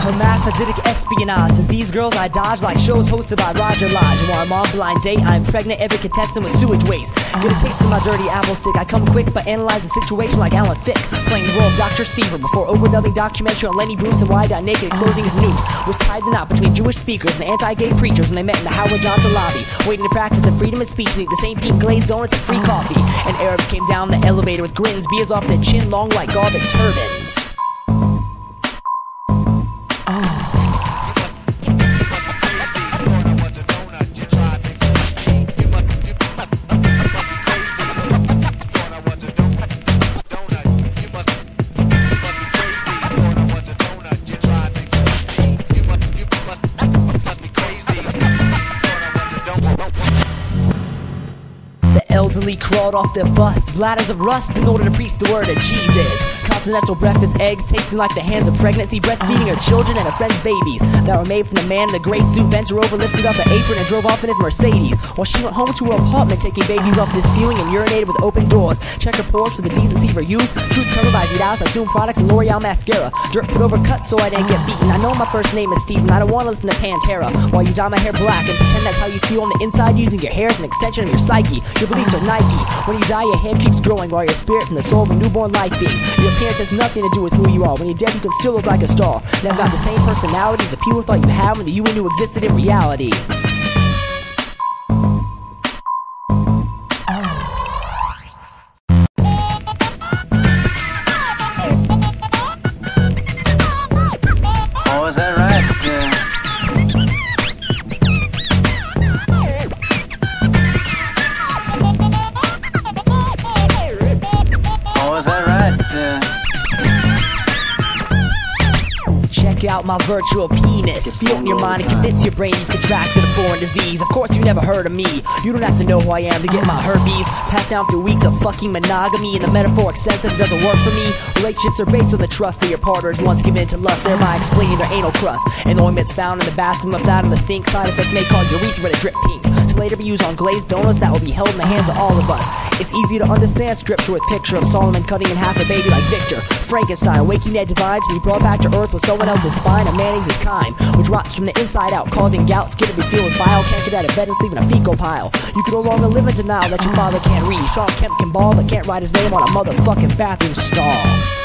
Hermaphroditic espionage. As these girls I dodge like shows hosted by Roger Lodge. While I'm on blind date, I'm pregnant every contestant with sewage waste. Get a taste of my dirty apple stick. I come quick, but analyze the situation like Alan Thicke. Playing the role of Dr. Seaver before overdubbing documentary on Lenny Bruce and why he got naked exposing his noose. Was tied the knot between Jewish speakers and anti-gay preachers when they met in the Howard Johnson lobby. Waiting to practice the freedom of speech and eat the same pink glazed donuts and free coffee. And Arabs came down the elevator with grins, beers off their chin long like garlic turbans. The crawled off their butts, bladders of rust in order to preach the word of Jesus. Continental breakfast eggs tasting like the hands of pregnancy, breastfeeding her children and her friends' babies that were made from the man in the gray suit, bent her over, lifted up her apron, and drove off in his Mercedes. While she went home to her apartment, taking babies off the ceiling and urinated with open doors. Check her pores for the decency of her youth. Truth covered by Vidal Sassoon products and L'Oreal mascara. Dirt put over cuts so I didn't get beaten. I know my first name is Steven. I don't want to listen to Pantera while you dye my hair black and pretend that's how you feel on the inside using your hair as an extension of your psyche. Your beliefs are Nike. When you die, your hair keeps growing while your spirit from the soul of a newborn life being. Your appearance has nothing to do with who you are. When you're dead, you can still look like a star. Never got the same personality as the people thought you had when you knew existed in reality. Check out my virtual penis. Feel your mind and convince your brain you've contracted a foreign disease. Of course, you never heard of me. You don't have to know who I am to get my herpes. Passed down through weeks of fucking monogamy. In the metaphoric sense that it doesn't work for me. Relationships are based on the trust that your partner is once given to lust, thereby explaining their anal crust. And ointments found in the bathroom left out in the sink. Side effects may cause your urethra to drip pink. To later be used on glazed donuts that will be held in the hands of all of us. It's easy to understand scripture with picture of Solomon cutting in half a baby like Victor. Frankenstein waking dead divine to be brought back to earth with someone else's spine and mayonnaise is kind, which rots from the inside out, causing gout, skin to be filled with bile, can't get out of bed and sleep in a fecal pile. You can no longer live in denial that your father can't read. Shawn Kemp can ball, but can't write his name on a motherfucking bathroom stall.